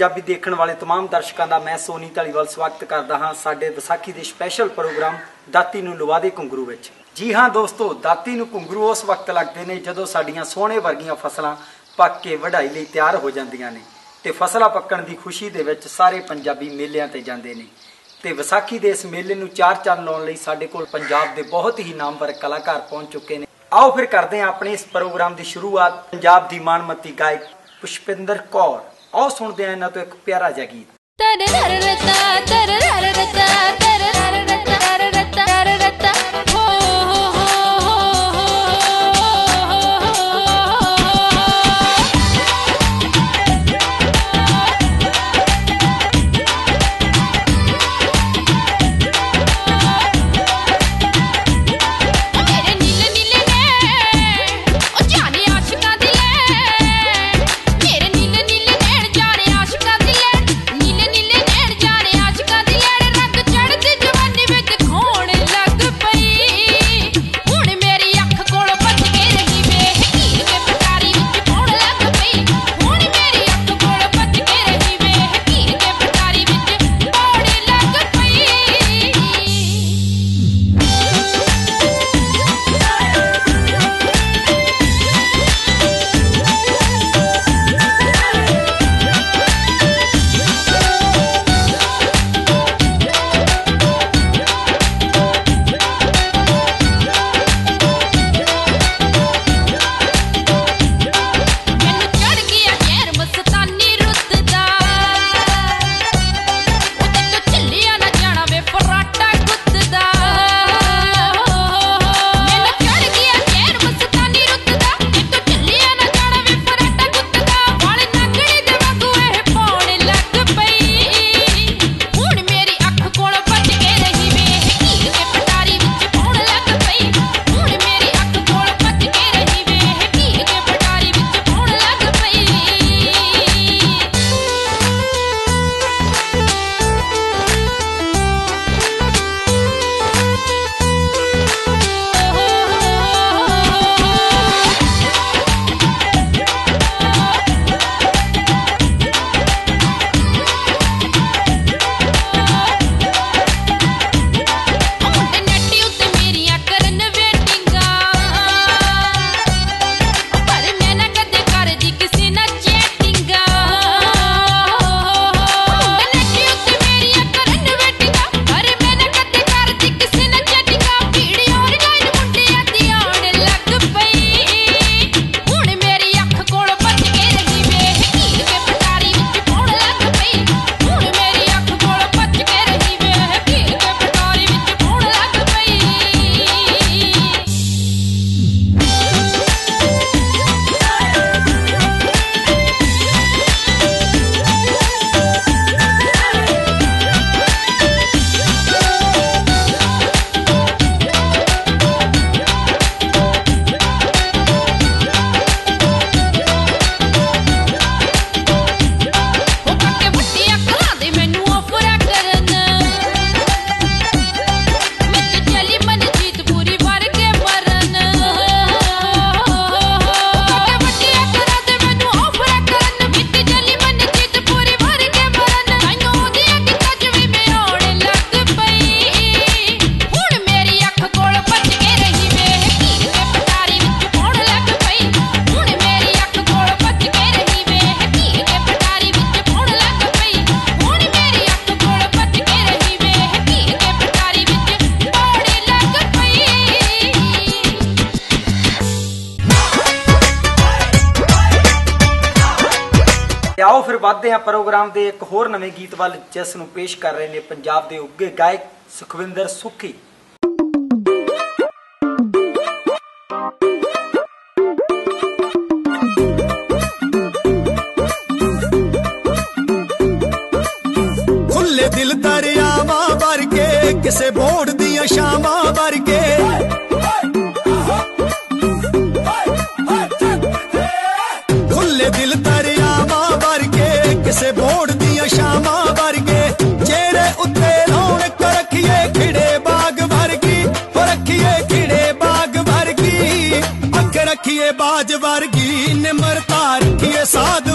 ਪੰਜਾਬੀ ਦੇਖਣ ਵਾਲੇ तमाम ਦਰਸ਼ਕਾਂ ਦਾ ਮੈਂ ਸੋਨੀ ਢਾਲੀਵਾਲ ਸਵਾਗਤ ਕਰਦਾ ਹਾਂ ਸਾਡੇ ਵਿਸਾਖੀ ਦੇ ਸਪੈਸ਼ਲ ਪ੍ਰੋਗਰਾਮ ਦਾਤੀ ਨੂੰ ਲਵਾ ਦੇ ਘੁੰਗਰੂ ਵਿੱਚ ਜੀ ਹਾਂ ਦੋਸਤੋ ਦਾਤੀ ਨੂੰ ਘੁੰਗਰੂ ਉਸ ਵਕਤ ਲੱਗਦੇ ਨੇ ਜਦੋਂ ਸਾਡੀਆਂ ਸੋਹਣੇ ਵਰਗੀਆਂ ਫਸਲਾਂ ਪੱਕ ਕੇ ਵਢਾਈ ਲਈ ਤਿਆਰ ਹੋ ਜਾਂਦੀਆਂ ਨੇ ਤੇ ਫਸਲਾਂ ਪੱਕਣ ਦੀ ਖੁਸ਼ੀ ਦੇ ਵਿੱਚ ਸਾਰੇ ਪੰਜਾਬੀ ਮੇਲਿਆਂ ਤੇ ਜਾਂਦੇ ਨੇ ਤੇ ਵਿਸਾਖੀ ਦੇ ਇਸ ਮੇਲੇ ਨੂੰ ਚਾਰ ਚੰਨ ਲਾਉਣ ਲਈ ਸਾਡੇ ਕੋਲ ਪੰਜਾਬ ਦੇ ਬਹੁਤ ਹੀ ਨਾਮਵਰ ਕਲਾਕਾਰ ਪਹੁੰਚ ਚੁੱਕੇ ਨੇ ਆਓ ਫਿਰ ਕਰਦੇ ਹਾਂ ਆਪਣੇ ਇਸ ਪ੍ਰੋਗਰਾਮ ਦੀ ਸ਼ੁਰੂਆਤ ਪੰਜਾਬ ਦੀ ਮਾਣਮੱਤੀ ਗਾਇਕ ਪੁਸ਼ਪਿੰਦਰ ਕੌਰ ਆਓ ਸੁਣਦੇ ਹਾਂ ਇਹਨਾਂ ਤੋਂ ਇੱਕ ਪਿਆਰਾ ਜਿਹਾ ਗੀਤ। ਤਰਰਰਤਾ ਤਰਰਰਤਾ ਤਰਰਰਤਾ ਤਰਰਰਤਾ ਤਰਰਰਤਾ ਆਓ ਹਾਂ ਪ੍ਰੋਗਰਾਮ ਦੇ ਇੱਕ ਹੋਰ ਨਵੇਂ ਗੀਤ ਵੱਲ ਜਿਸ ਨੂੰ ਪੇਸ਼ ਕਰ ਰਹੇ ਨੇ ਪੰਜਾਬ ਦੇ ਉੱਗੇ ਗਾਇਕ ਸੁਖਵਿੰਦਰ ਸੁਖੀ। ਖੁੱਲੇ ਦਿਲ ਦਰਿਆਵਾਂ ਵਰਗੇ, ਕਿਸੇ ਬੋੜ ਦੀਆਂ ਸ਼ਾਮਾਂ ਵਰਗੇ। ਕਿਸੇ ਬੋੜ ਦੀਆਂ ਸ਼ਾਮਾਂ ਵਰਗੇ। ਚਿਹਰੇ ਉੱਤੇ ਰੌਣਕ ਰੱਖੀਏ ਖਿੜੇ ਬਾਗ ਵਰਗੀ। ਹੋ ਰੱਖੀਏ ਖਿੜੇ ਬਾਗ ਵਰਗੀ। ਅੱਖ ਰੱਖੀਏ ਬਾਜ ਵਰਗੀ। ਨਿਮਰਤਾ ਰੱਖੀਏ ਸਾਧ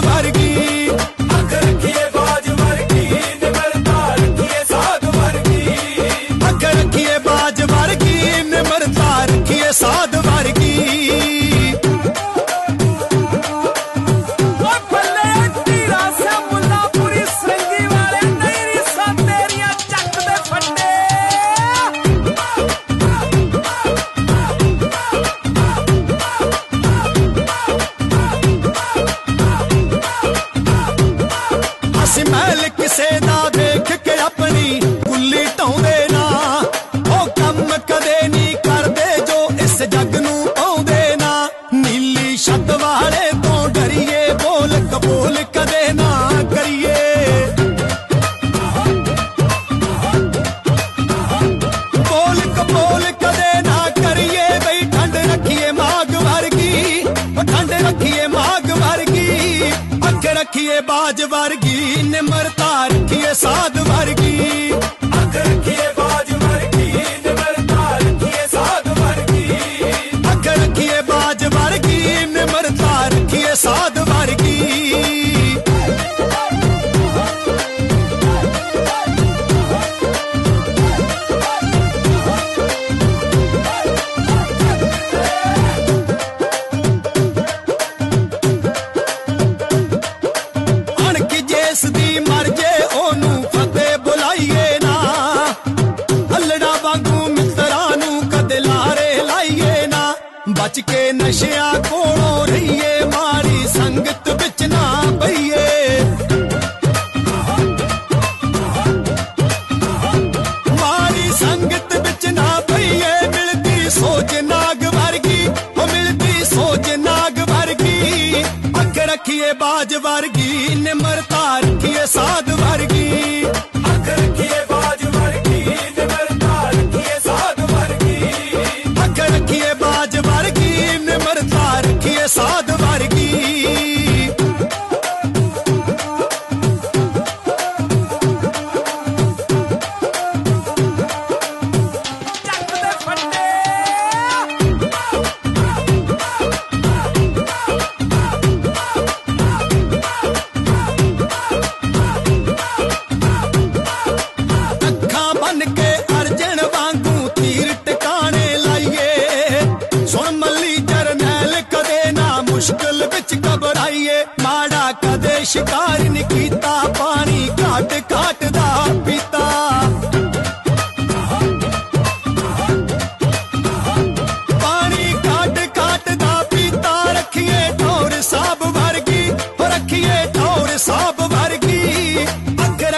Mas a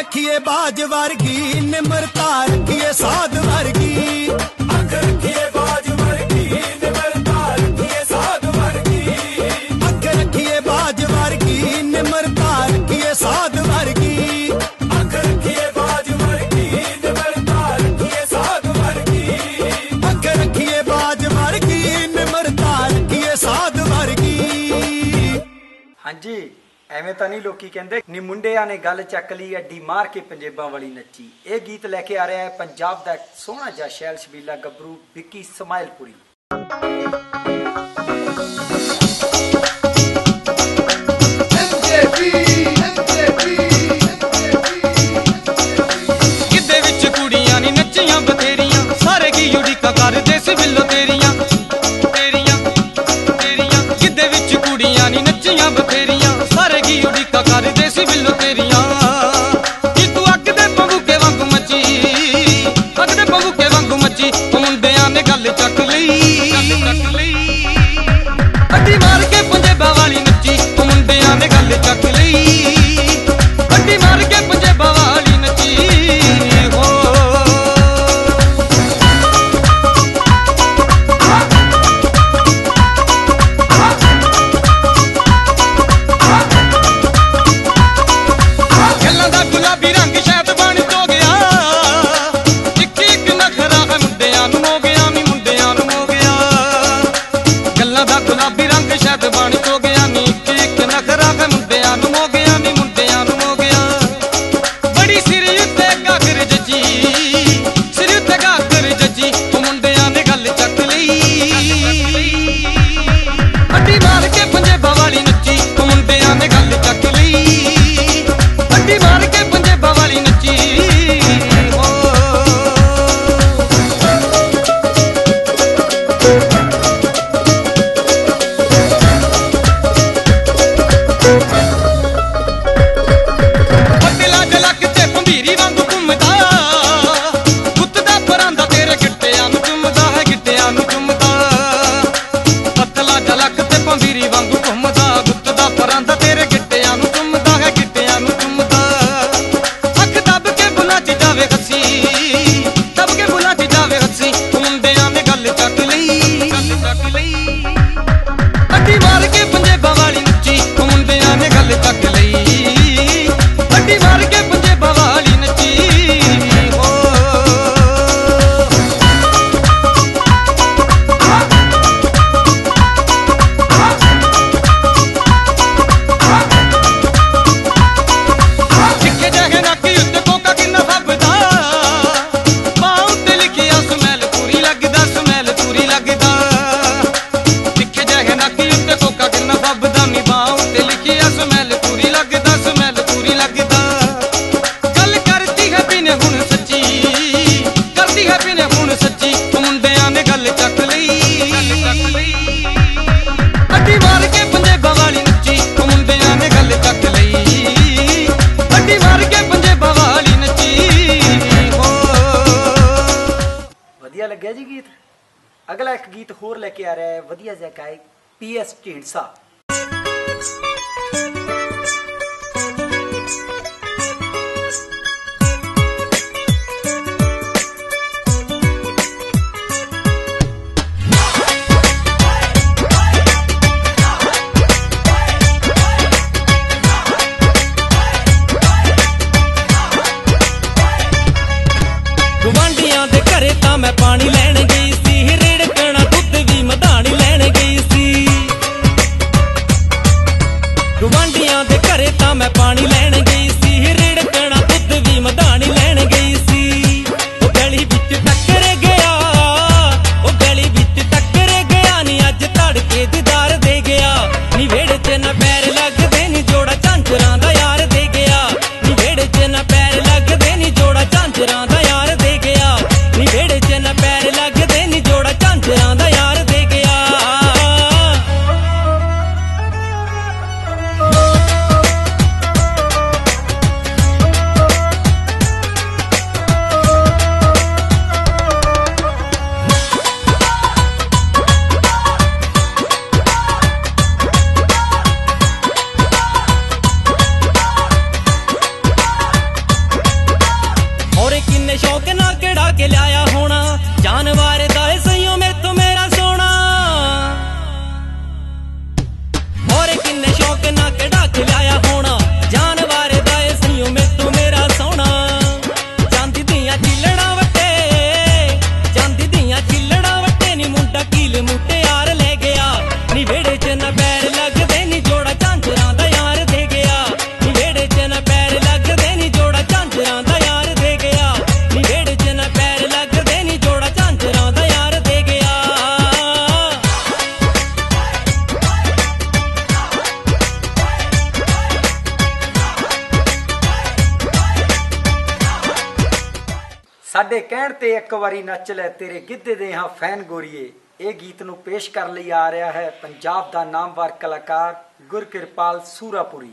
ਰੱਖੀਏ ਬਾਜ ਵਰਗੀ ਨਿਮਰਤਾ ਰੱਖੀਏ ਸਾਧ ਵਰਗੀ। ਐਵੇਂ ਤਾਂ ਨਹੀਂ ਲੋਕੀ ਕਹਿੰਦੇ ਨੀ ਮੁੰਡਿਆਂ ਨੇ ਗੱਲ ਚੱਕ ਲਈ ਅੱਡੀ ਮਾਰ ਕੇ ਪੰਜੇਬਾਂ ਵਾਲੀ ਨੱਚੀ। ਇਹ ਗੀਤ ਲੈ ਕੇ ਆ ਰਿਹਾ ਹੈ ਪੰਜਾਬ ਦਾ ਸੋਹਣਾ ਜਿਹਾ ਸ਼ੈਲ ਸ਼ਬੀਲਾ ਗੱਭਰੂ ਵਿੱਕੀ ਸਮਾਇਲਪੁਰੀ। ਕਿੱਦੇ ਵਿੱਚ ਕੁੜੀਆਂ ਨਹੀਂ ਨੱਚੀਆਂ ਬਥੇਰੀਆਂ? ਸਾਰੇ ਕੀ ਯੂੜੀਕਾ ਕਰਦੇ ਸੀ ਬਿੱਲੋ ਤੇਰੀਆਂ? ਮਾਰਦੇ ਬਿੱਲੋ ਤੇਰੀਆਂ। ਕਿ ਤੂੰ ਅੱਗ ਦੇ ਵਾਂਗੂ ਮੱਚੀ। ਅੱਗ ਦੇ ਵਾਂਗੂ ਮੱਚੀ। ਉਹ ਮੁੰਡਿਆਂ ਨੇ ਗੱਲ ਚੱਕ ਲਈ। ਅੱਡੀ ਮਾਰ ਕੇ ਪੁੰਜੇਬਾ ਵਾਲੀ ਨੱਚੀ। ਉਹ ਮੁੰਡਿਆਂ ਨੇ ਗੱਲ ਚੱਕ ਲਈ। ਕਹਿਣ ਤੇ ਇੱਕ ਵਾਰੀ ਨੱਚ ਲੈ ਤੇਰੇ ਗਿੱਧੇ ਦੇ ਹਾਂ ਫੈਨ ਗੋਰੀਏ। ਇਹ ਗੀਤ ਨੂੰ ਪੇਸ਼ ਕਰ ਲਈ ਆ ਰਿਹਾ ਹੈ ਪੰਜਾਬ ਦਾ ਨਾਮਵਰ ਕਲਾਕਾਰ ਗੁਰਕਿਰਪਾਲ ਸੂਰਾਪੁਰੀ।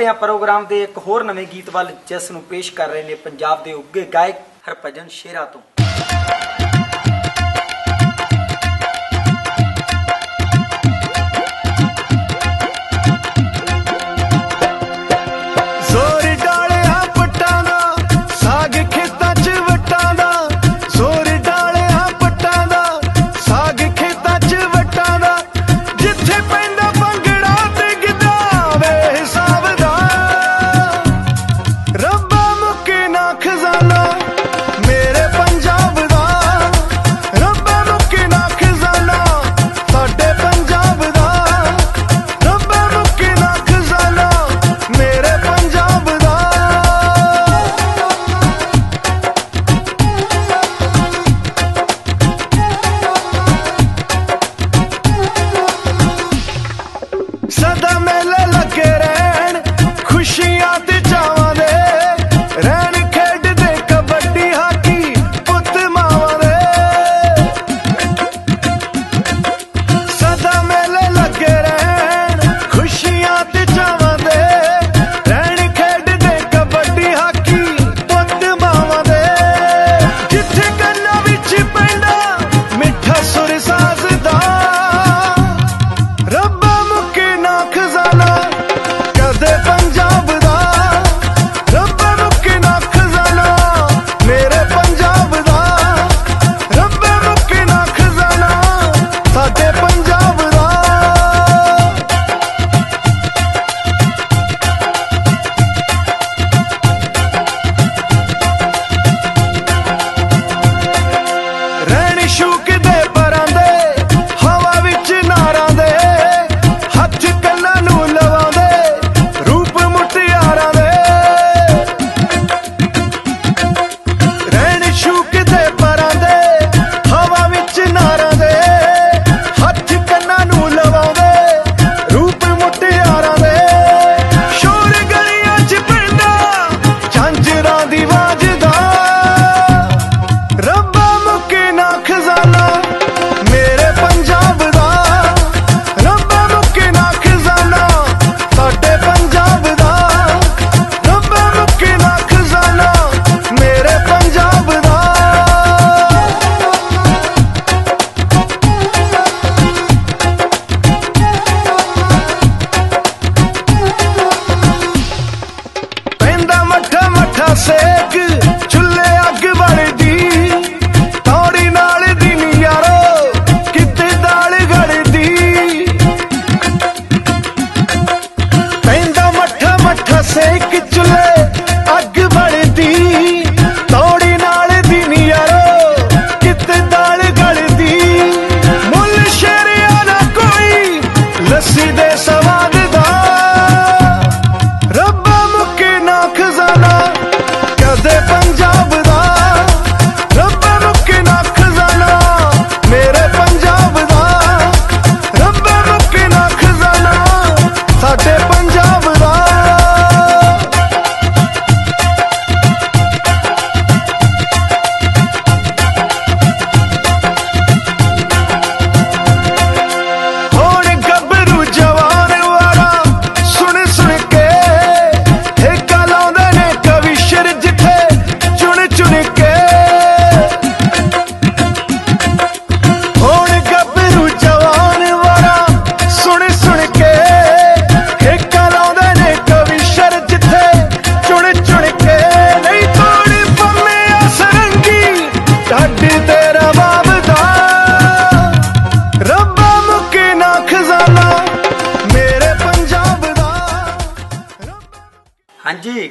ਵਧਦੇ ਹਾਂ ਪ੍ਰੋਗਰਾਮ ਦੇ ਇੱਕ ਹੋਰ ਨਵੇਂ ਗੀਤ ਵੱਲ ਜਿਸ ਨੂੰ ਪੇਸ਼ ਕਰ ਰਹੇ ਨੇ ਪੰਜਾਬ ਦੇ ਉੱਗੇ ਗਾਇਕ ਹਰਭਜਨ ਸ਼ੇਰਾ ਤੋਂ।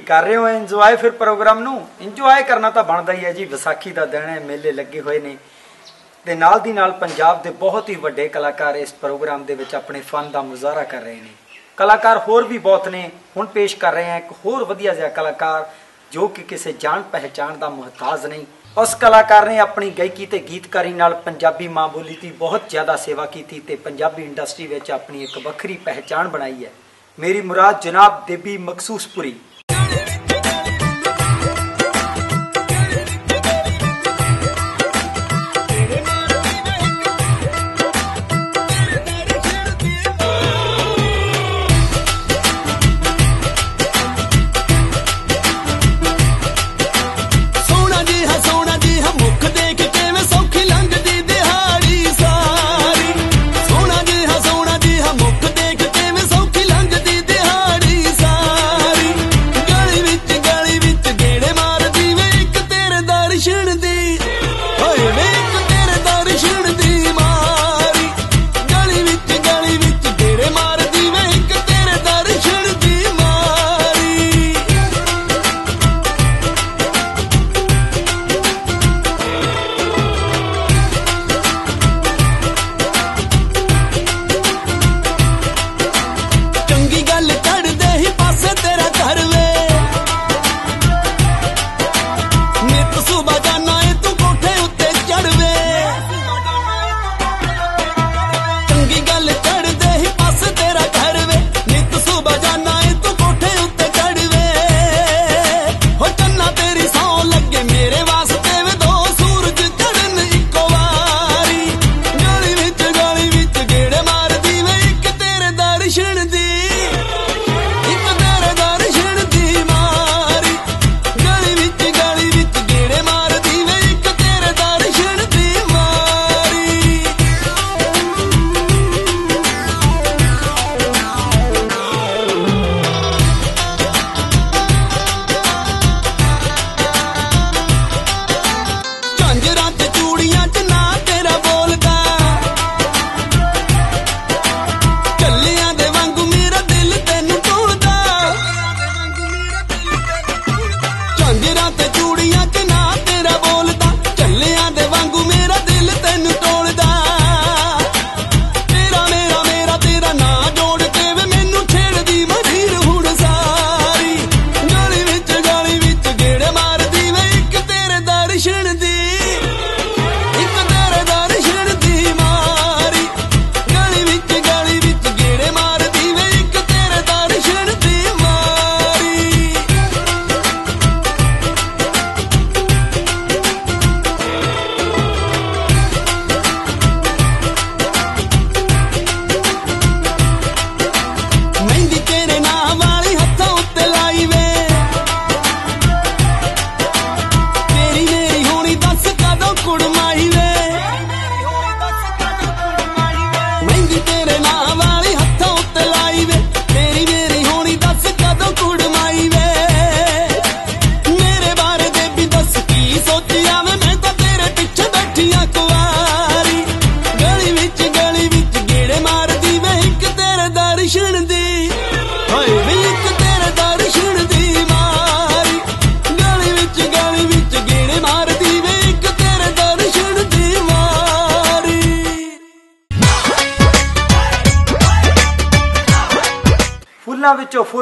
ਕਰ ਰਹੇ ਹੋ ਇੰਜੋਏ ਫਿਰ ਪ੍ਰੋਗਰਾਮ ਨੂੰ। ਇੰਜੋਏ ਕਰਨਾ ਤਾਂ ਬਣਦਾ ਹੀ ਹੈ ਜੀ, ਵਿਸਾਖੀ ਦਾ ਦਿਨ ਹੈ, ਮੇਲੇ ਲੱਗੇ ਹੋਏ ਨੇ। ਤੇ ਨਾਲ ਦੀ ਨਾਲ ਪੰਜਾਬ ਦੇ ਬਹੁਤ ਹੀ ਵੱਡੇ ਕਲਾਕਾਰ ਇਸ ਪ੍ਰੋਗਰਾਮ ਦੇ ਵਿੱਚ ਆਪਣੇ ਫਨ ਦਾ ਮੁਜ਼ਾਹਰਾ ਕਰ ਰਹੇ ਨੇ। ਕਲਾਕਾਰ ਹੋਰ ਵੀ ਬਹੁਤ ਨੇ, ਹੁਣ ਪੇਸ਼ ਕਰ ਰਹੇ ਹਾਂ ਇੱਕ ਹੋਰ ਵਧੀਆ ਜਿਹਾ ਕਲਾਕਾਰ, ਜੋ ਕਿ ਕਿਸੇ ਜਾਣ ਪਹਿਚਾਣ ਦਾ ਮੁਹਤਾਜ ਨਹੀਂ। ਉਸ ਕਲਾਕਾਰ ਨੇ ਆਪਣੀ ਗਾਇਕੀ ਤੇ ਗੀਤਕਾਰੀ ਨਾਲ ਪੰਜਾਬੀ ਮਾਂ ਬੋਲੀ ਦੀ ਬਹੁਤ ਜ਼ਿਆਦਾ ਸੇਵਾ ਕੀਤੀ ਤੇ ਪੰਜਾਬੀ ਇੰਡਸਟਰੀ ਵਿੱਚ ਆਪਣੀ ਇੱਕ ਵੱਖਰੀ ਪਹਿਚਾਣ ਬਣਾਈ ਹੈ। ਮੇਰੀ ਮੁਰਾਦ ਜਨਾਬ ਦੇਬੀ ਮਕਸੂਸਪੁਰੀ।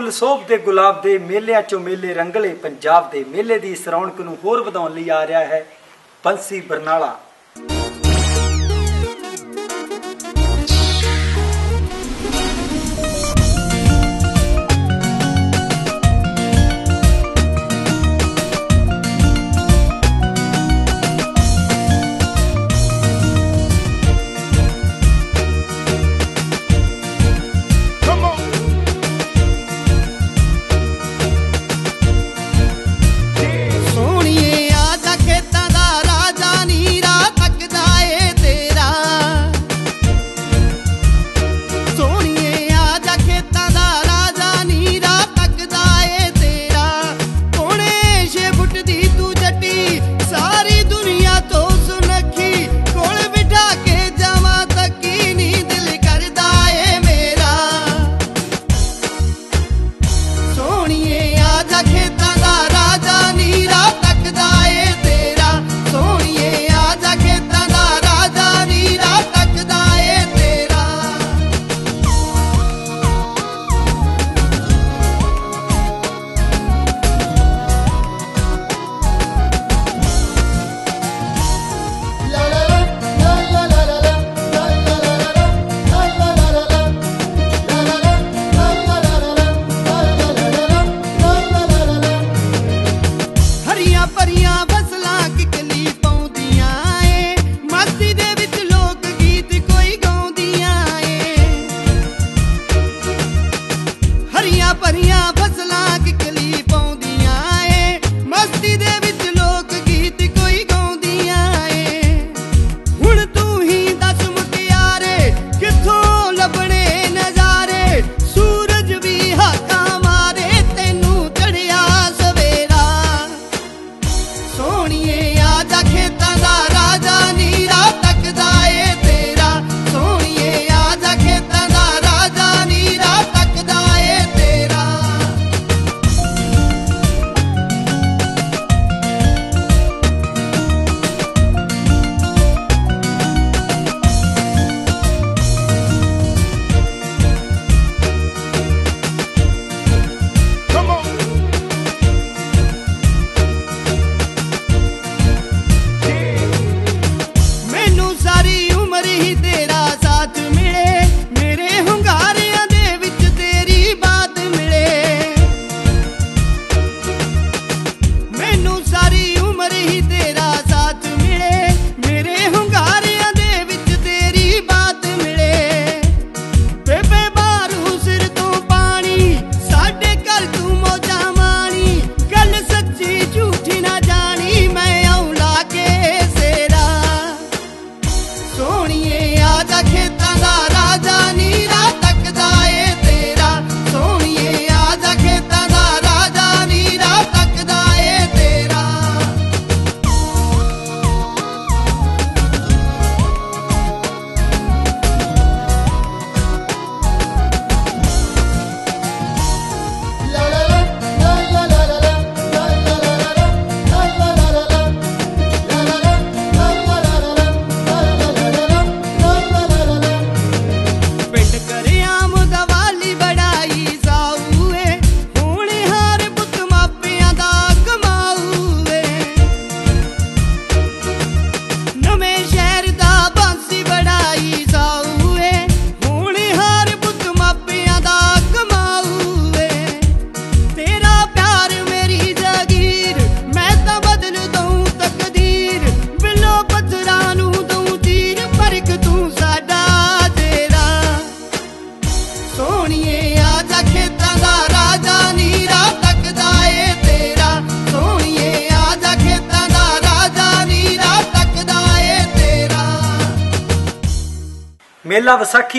ਫੁੱਲ ਸੋਭਦੇ ਗੁਲਾਬ ਦੇ ਮੇਲਿਆਂ ਚੋਂ ਮੇਲੇ ਰੰਗਲੇ ਪੰਜਾਬ ਦੇ ਮੇਲੇ ਦੀ ਸਰੌਣਕ ਨੂੰ ਹੋਰ ਵਧਾਉਣ ਲਈ ਆ ਰਿਹਾ ਹੈ ਪੰਸੀ ਬਰਨਾਲਾ।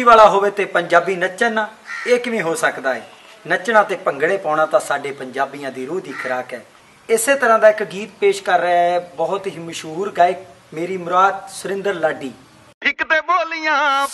ਵਾਲਾ ਹੋਵੇ ਤੇ ਪੰਜਾਬੀ ਨੱਚਣ ਨਾ, ਇਹ ਕਿਵੇਂ ਹੋ ਸਕਦਾ ਹੈ ਨੱਚਣਾ ਤੇ ਭੰਗੜੇ ਪਾਉਣਾ ਤਾਂ ਸਾਡੇ ਪੰਜਾਬੀਆਂ ਦੀ ਰੂਹ ਦੀ ਖਰਾਕ ਹੈ। ਇਸੇ ਤਰ੍ਹਾਂ ਦਾ ਇੱਕ ਗੀਤ ਪੇਸ਼ ਕਰ ਰਿਹਾ ਹੈ, ਬਹੁਤ ਹੀ ਮਸ਼ਹੂਰ ਗਾਇਕ ਮੇਰੀ ਮੁਰਾਦ ਸੁਰਿੰਦਰ ਲਾਡੀ। ਇੱਕ ਤੇ ਬੋਲੀਆਂ।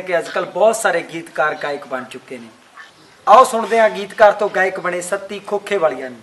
ਜਿਵੇਂ ਕਿ ਅੱਜਕੱਲ ਬਹੁਤ ਸਾਰੇ ਗੀਤਕਾਰ ਗਾਇਕ ਬਣ ਚੁੱਕੇ ਨੇ। ਆਓ ਸੁਣਦੇ ਹਾਂ ਗੀਤਕਾਰ ਤੋਂ ਗਾਇਕ ਬਣੇ ਸੱਤੀ ਖੋਖੇ ਵਾਲੀਆਂ ਨੂੰ।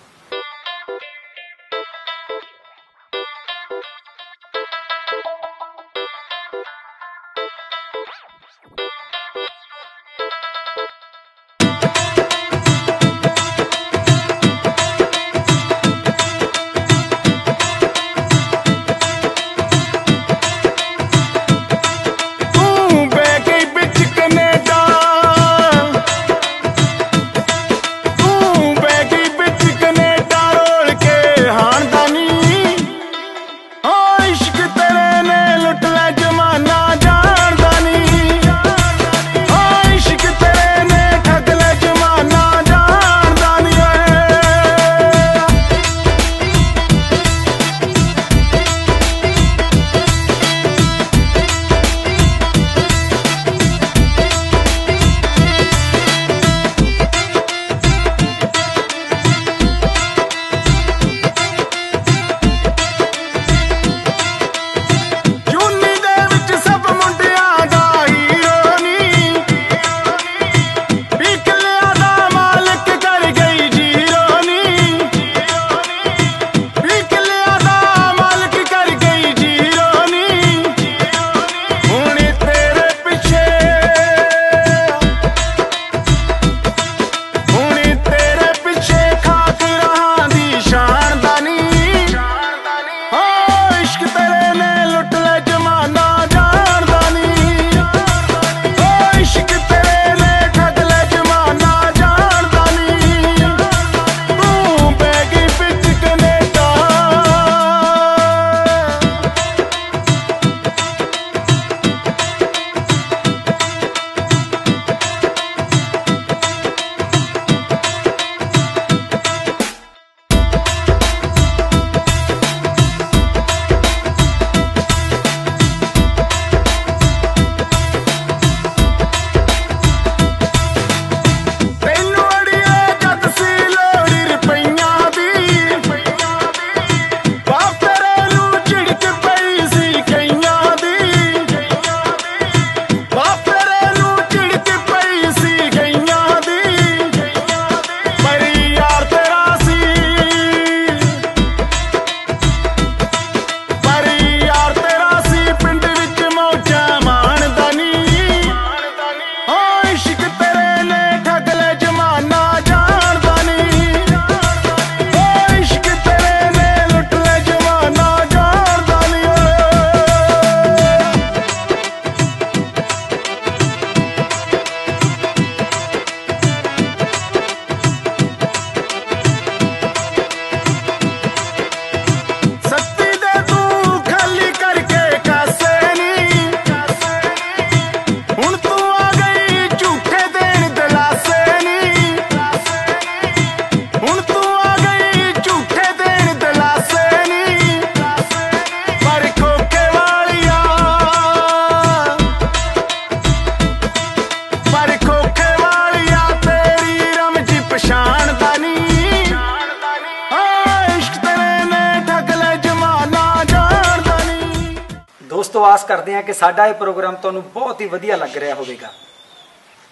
ਆਸ ਕਰਦੇ ਹਾਂ ਕਿ ਸਾਡਾ ਇਹ ਪ੍ਰੋਗਰਾਮ ਤੁਹਾਨੂੰ ਬਹੁਤ ਹੀ ਵਧੀਆ ਲੱਗ ਰਿਹਾ ਹੋਵੇਗਾ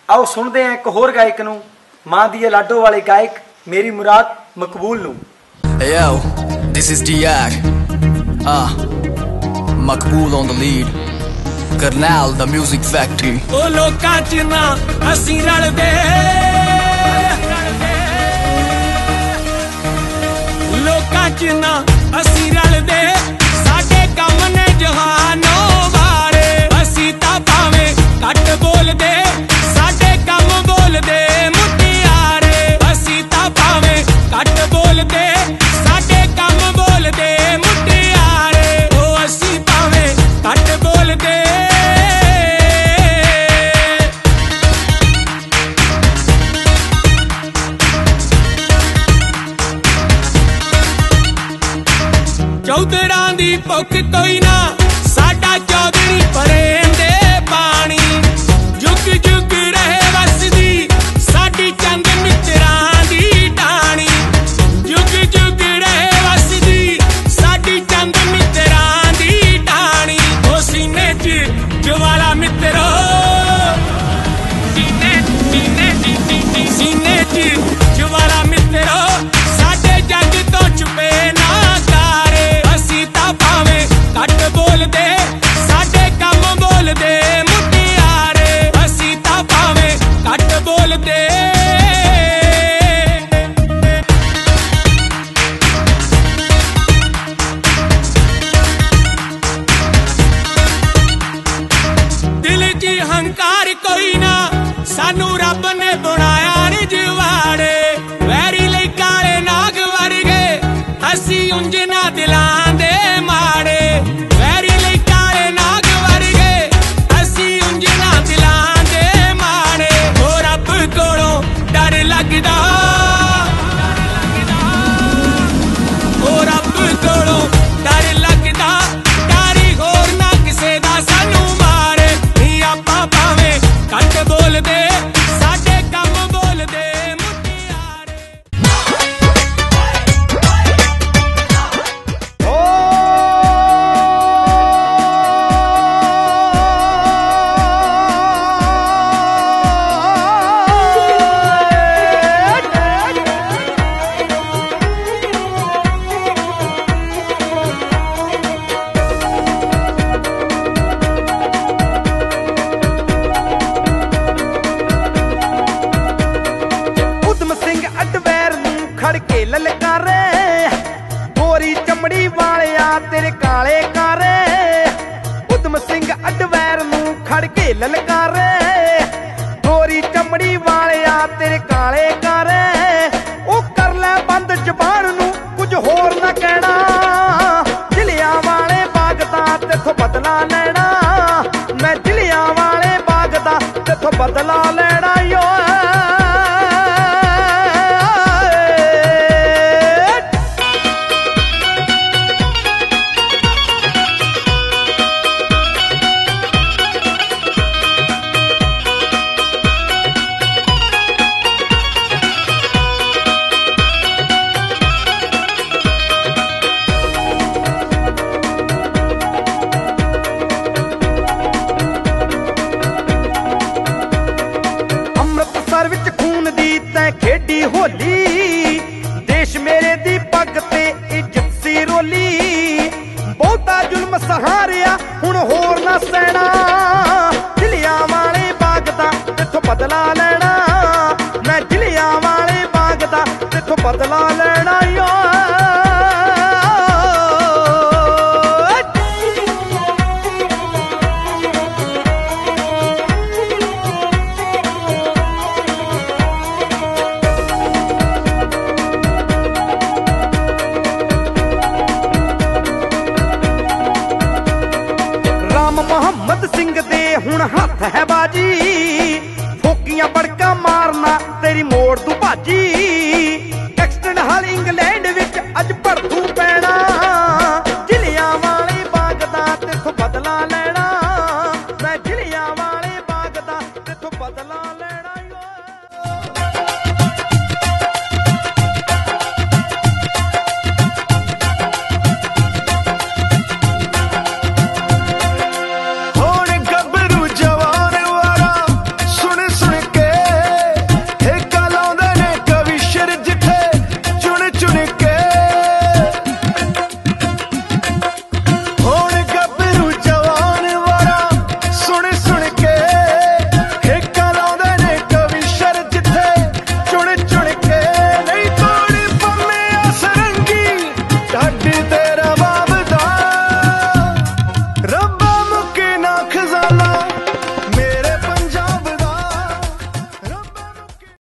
ਆਓ ਸੁਣਦੇ ਹਾਂ ਇੱਕ ਹੋਰ ਗਾਇਕ ਨੂੰ ਮਾਂ ਦੀ ਲਾਡੋ ਵਾਲੇ ਗਾਇਕ ਮੇਰੀ ਮੁਰਾਦ ਮਕਬੂਲ ਨੂੰ Yo, this is DR. Ah, Makbul on the lead. Karnal, the music factory. ਉਹ ਲੋਕਾਂ ਚ ਨਾ ਅਸੀਂ ਰਲਦੇ ਲੋਕਾਂ ਚ ਨਾ ਅਸੀਂ ਰਲਦੇ ਸਾਡੇ ਕੰਮ ਨੇ ਜਹਾਨ ਖੜ ਕੇ ਲਲਕਾਰੇ। ਗੋਰੀ ਚਮੜੀ ਵਾਲਿਆ ਤੇਰੇ ਕਾਲੇ ਕਰ। ਉਹ ਕਰ ਲੈ ਬੰਦ ਜ਼ਬਾਨ ਨੂੰ, ਕੁਝ ਹੋਰ ਨਾ ਕਹਿਣਾ। ਜਿਲਿਆ ਵਾਲੇ ਬਾਗ ਦਾ ਤੇਥੋਂ ਬਦਲਾ ਲੈਣਾ। ਮੈਂ ਜਿਲਿਆ ਵਾਲੇ ਬਾਗ ਦਾ ਤੇਥੋਂ ਬਦਲਾ